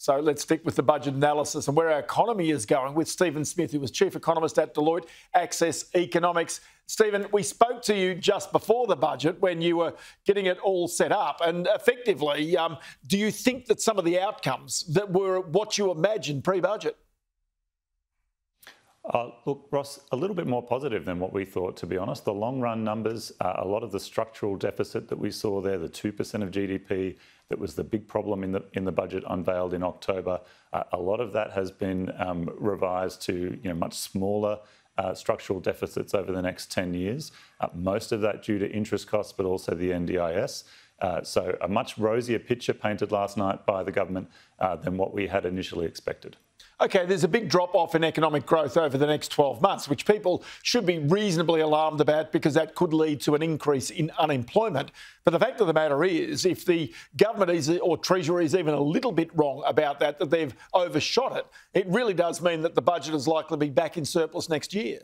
So let's stick with the budget analysis and where our economy is going with Stephen Smith, who was chief economist at Deloitte Access Economics. Stephen, we spoke to you just before the budget when you were getting it all set up. And effectively, um, do you think that some of the outcomes that were what you imagined pre budget? Uh, look, Ross, a little bit more positive than what we thought, to be honest. The long run numbers, uh, a lot of the structural deficit that we saw there, the 2% of GDP, that was the big problem in the, in the budget unveiled in October, uh, a lot of that has been um, revised to you know, much smaller uh, structural deficits over the next 10 years. Uh, most of that due to interest costs, but also the NDIS. Uh, so a much rosier picture painted last night by the government than what we had initially expected okay, there's a big drop off in economic growth over the next 12 months, which people should be reasonably alarmed about because that could lead to an increase in unemployment. But the fact of the matter is, if the government is, or Treasury is even a little bit wrong about that, that they've overshot it, it really does mean that the budget is likely to be back in surplus next year.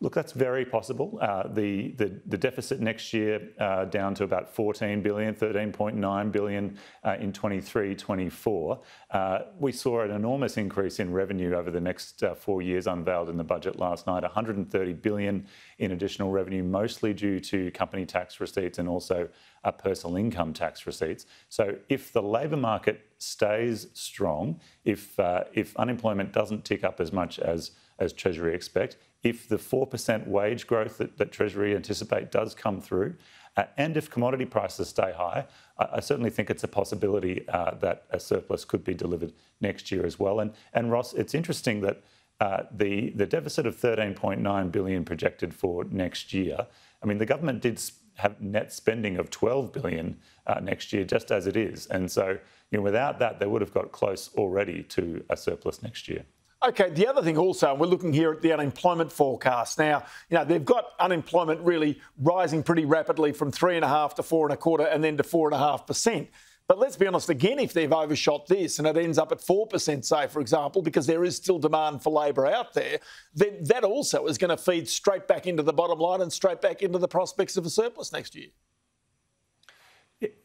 Look, that's very possible. Uh, the, the, the deficit next year uh, down to about 14 billion, 13.9 billion uh, in 23, 24. Uh, we saw an enormous increase in revenue over the next uh, four years unveiled in the budget last night, 130 billion in additional revenue, mostly due to company tax receipts and also uh, personal income tax receipts. So if the labour market stays strong, if if unemployment doesn't tick up as much as as Treasury expect, if the 4% wage growth that, that Treasury anticipate does come through, uh, and if commodity prices stay high, I, I certainly think it's a possibility uh, that a surplus could be delivered next year as well. And, and Ross, it's interesting that uh, the, the deficit of 13.9 billion projected for next year, I mean, the government did have net spending of 12 billion uh, next year, just as it is. And so, you know, without that, they would have got close already to a surplus next year. Okay, the other thing also, we're looking here at the unemployment forecast. Now, you know, they've got unemployment really rising pretty rapidly from three and a half to four and a quarter and then to four and a half percent. But let's be honest, again, if they've overshot this and it ends up at 4%, say, for example, because there is still demand for labour out there, then that also is going to feed straight back into the bottom line and straight back into the prospects of a surplus next year.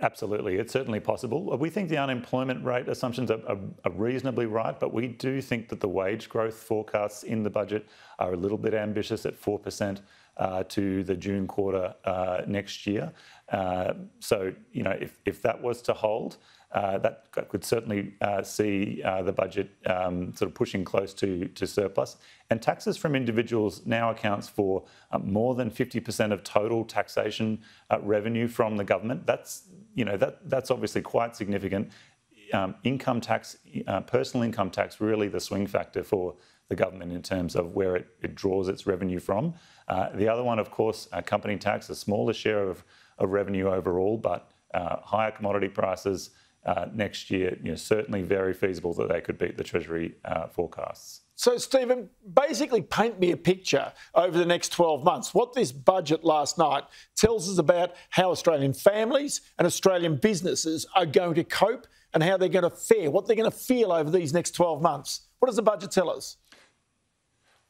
Absolutely, it's certainly possible. We think the unemployment rate assumptions are, are, are, reasonably right, but we do think that the wage growth forecasts in the budget are a little bit ambitious at 4% uh, to the June quarter uh, next year. Uh, so, you know, if, that was to hold, uh, that could certainly uh, see uh, the budget um, sort of pushing close to, surplus. And taxes from individuals now accounts for uh, more than 50% of total taxation uh, revenue from the government. That's, you know, that, that's obviously quite significant. Um, income tax, uh, personal income tax, really the swing factor for the government in terms of where it, it draws its revenue from. the other one, of course, company tax, a smaller share of, of revenue overall, but higher commodity prices, uh, next year, you know, certainly very feasible that they could beat the Treasury uh, forecasts. So, Stephen, basically paint me a picture over the next 12 months. What this budget last night tells us about how Australian families and Australian businesses are going to cope and how they're going to fare, what they're going to feel over these next 12 months. What does the budget tell us?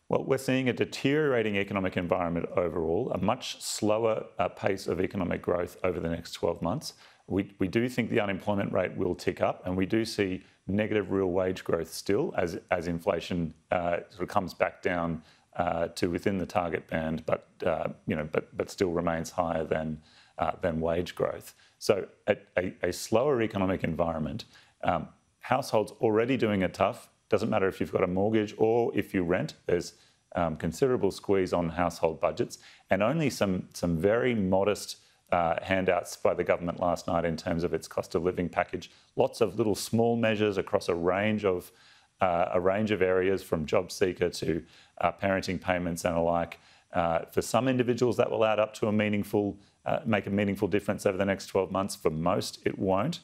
Well, we're seeing a deteriorating economic environment overall, a much slower uh, pace of economic growth over the next 12 months. We, we do think the unemployment rate will tick up, and we do see negative real wage growth still as, as inflation uh, sort of comes back down uh, to within the target band, but, uh, you know, but, but still remains higher than, uh, than wage growth. So a, a, a slower economic environment, um, households already doing it tough, doesn't matter if you've got a mortgage or if you rent, there's um, considerable squeeze on household budgets and only some, some very modest uh, handouts by the government last night in terms of its cost of living package. Lots of little small measures across a range of uh, a range of areas, from job seeker to uh, parenting payments and alike. Uh, for some individuals, that will add up to a meaningful, uh, make a meaningful difference over the next 12 months. For most, it won't.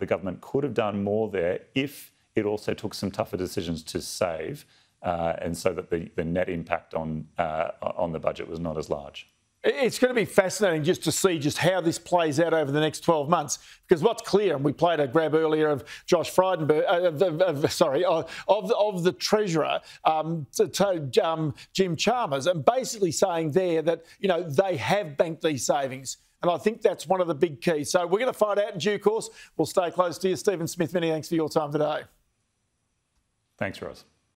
The government could have done more there if it also took some tougher decisions to save, and so that the, the net impact on on the budget was not as large. It's going to be fascinating just to see just how this plays out over the next 12 months. Because what's clear, and we played a grab earlier of Josh Frydenberg, uh, of, of, sorry, of, of the Treasurer, um, to, to, um, Jim Chalmers, and basically saying there that, you know, they have banked these savings. And I think that's one of the big keys. So we're going to find out in due course. We'll stay close to you. Stephen Smith, many thanks for your time today. Thanks, Ross.